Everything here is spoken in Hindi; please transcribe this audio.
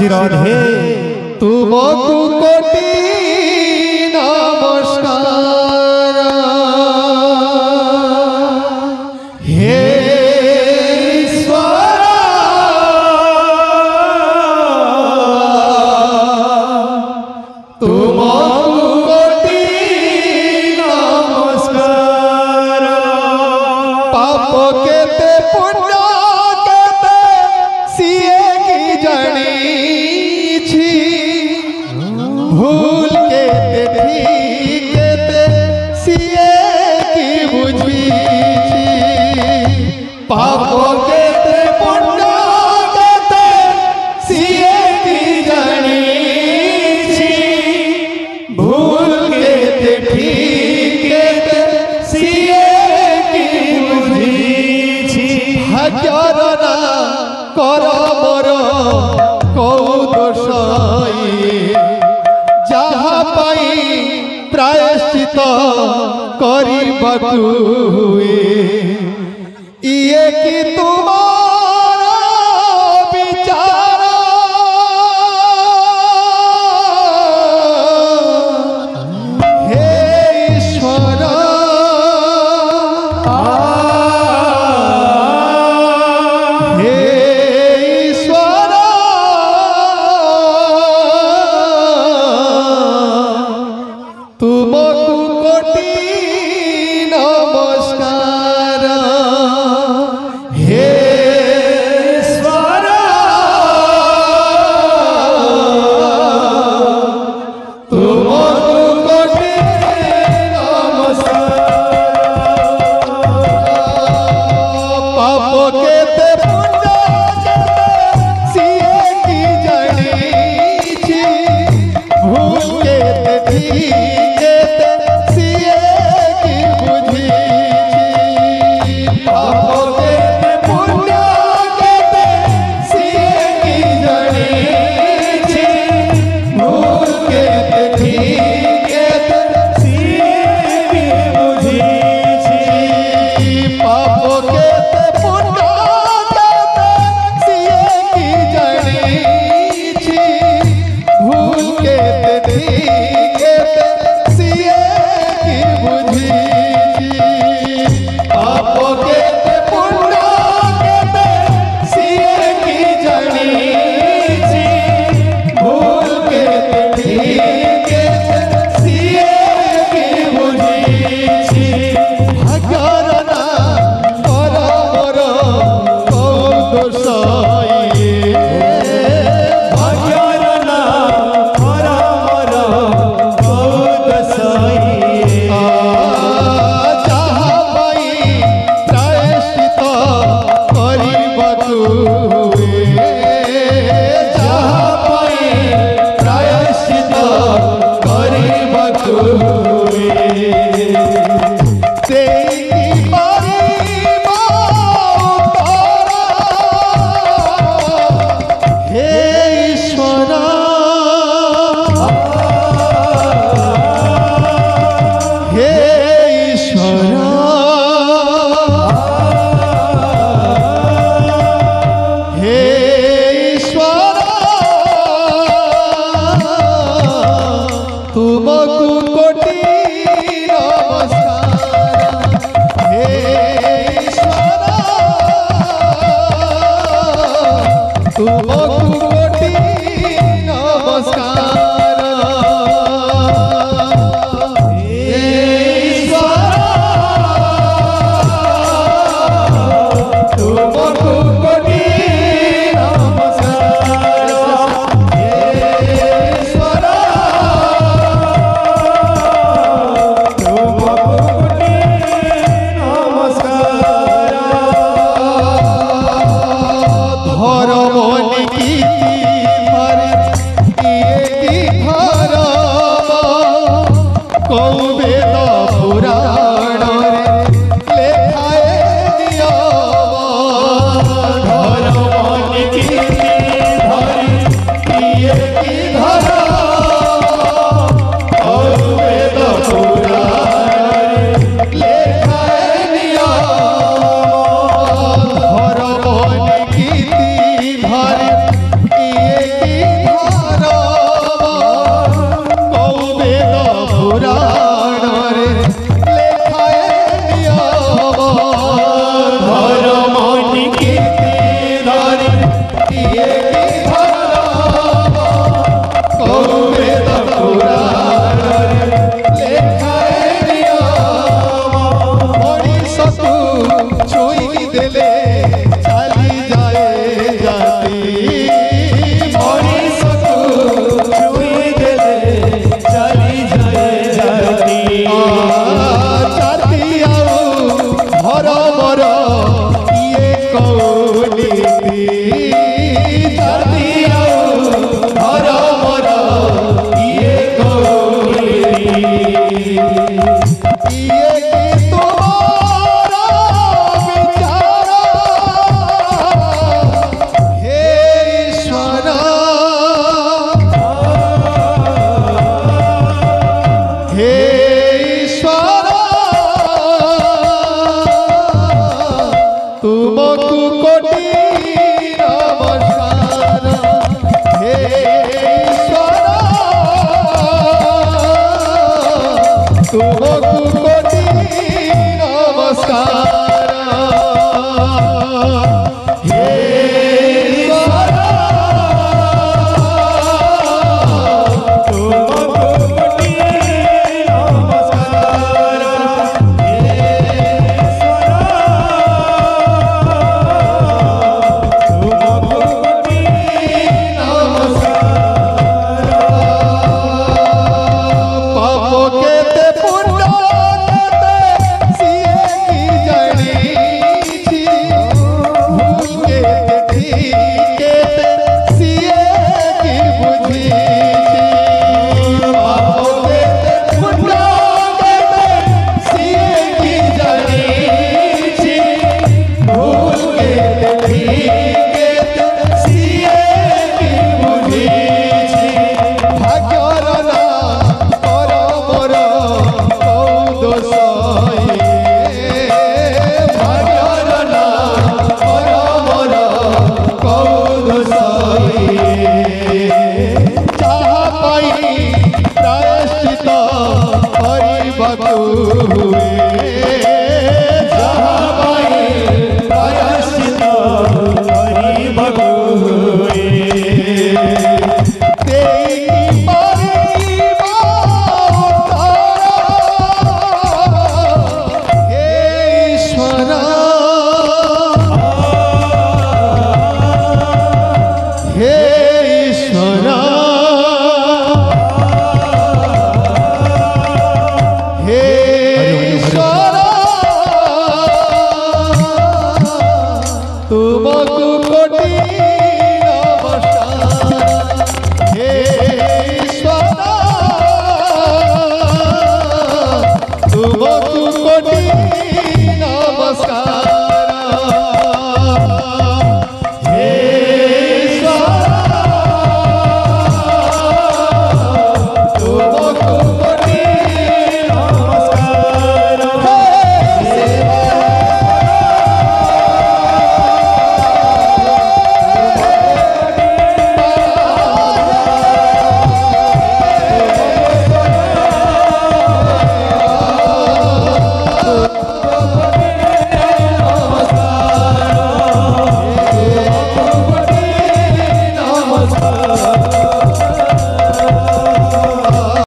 श्री राधे गोसाई जहा पाई प्रायश्चित ये कि तू কোটি होते হরমন गोटी